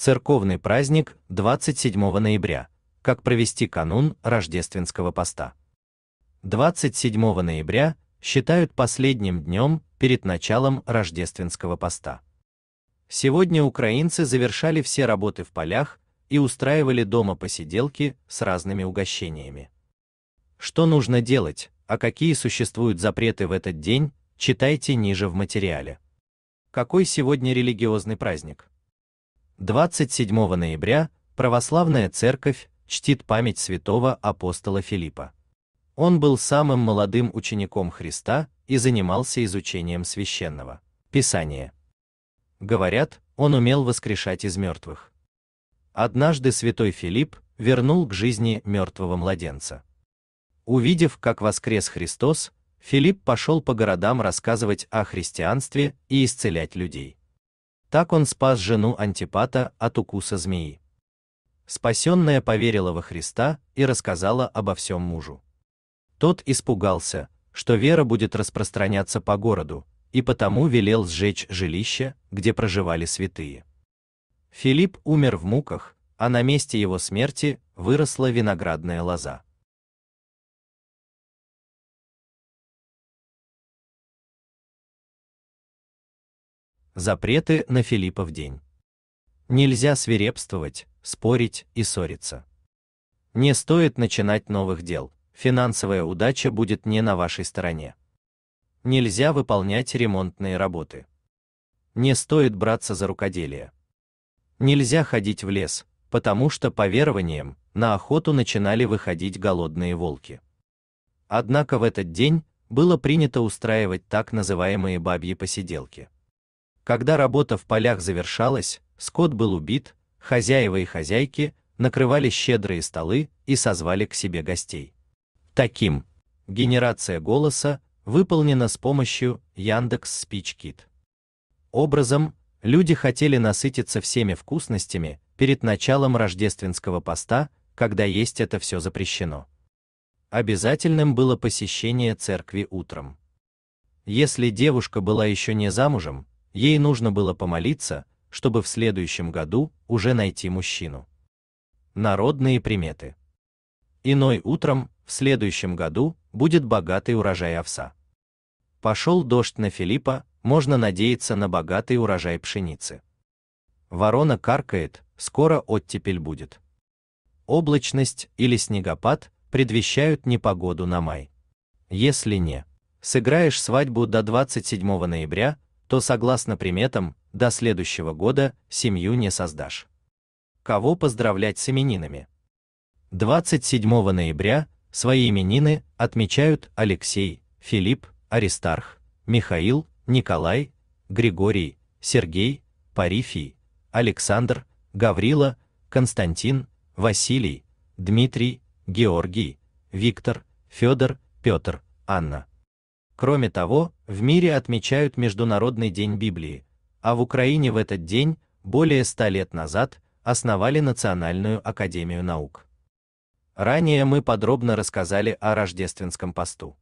Церковный праздник 27 ноября. Как провести канун рождественского поста. 27 ноября считают последним днем перед началом рождественского поста. Сегодня украинцы завершали все работы в полях и устраивали дома посиделки с разными угощениями. Что нужно делать, а какие существуют запреты в этот день, читайте ниже в материале. Какой сегодня религиозный праздник? 27 ноября православная церковь чтит память святого апостола Филиппа. Он был самым молодым учеником Христа и занимался изучением священного писания. Говорят, он умел воскрешать из мертвых. Однажды святой Филипп вернул к жизни мертвого младенца. Увидев, как воскрес Христос, Филипп пошел по городам рассказывать о христианстве и исцелять людей. Так он спас жену Антипата от укуса змеи. Спасенная поверила во Христа и рассказала обо всем мужу. Тот испугался, что вера будет распространяться по городу, и потому велел сжечь жилище, где проживали святые. Филипп умер в муках, а на месте его смерти выросла виноградная лоза. Запреты на Филиппов день. Нельзя свирепствовать, спорить и ссориться. Не стоит начинать новых дел, финансовая удача будет не на вашей стороне. Нельзя выполнять ремонтные работы. Не стоит браться за рукоделие. Нельзя ходить в лес, потому что по верованиям на охоту начинали выходить голодные волки. Однако в этот день было принято устраивать так называемые бабьи посиделки. Когда работа в полях завершалась, скот был убит, хозяева и хозяйки накрывали щедрые столы и созвали к себе гостей. Таким генерация голоса выполнена с помощью Яндекс SpeechKit. Образом, люди хотели насытиться всеми вкусностями перед началом рождественского поста, когда есть это все запрещено. Обязательным было посещение церкви утром. Если девушка была еще не замужем, ей нужно было помолиться, чтобы в следующем году уже найти мужчину. Народные приметы. Иной утром в следующем году будет богатый урожай овса. Пошел дождь на Филиппа, можно надеяться на богатый урожай пшеницы. Ворона каркает, скоро оттепель будет. Облачность или снегопад предвещают непогоду на май. Если не сыграешь свадьбу до 27 ноября, то согласно приметам, до следующего года семью не создашь. Кого поздравлять с именинами? 27 ноября свои именины отмечают Алексей, Филипп, Аристарх, Михаил, Николай, Григорий, Сергей, Парифий, Александр, Гаврила, Константин, Василий, Дмитрий, Георгий, Виктор, Федор, Петр, Анна. Кроме того, в мире отмечают Международный день Библии, а в Украине в этот день, более ста лет назад, основали Национальную академию наук. Ранее мы подробно рассказали о рождественском посту.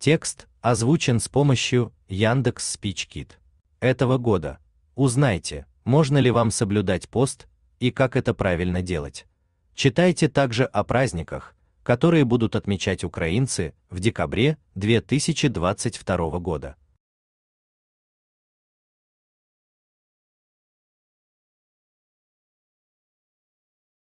Текст озвучен с помощью Яндекс SpeechKit. Этого года. Узнайте, можно ли вам соблюдать пост и как это правильно делать. Читайте также о праздниках, которые будут отмечать украинцы в декабре 2022 года.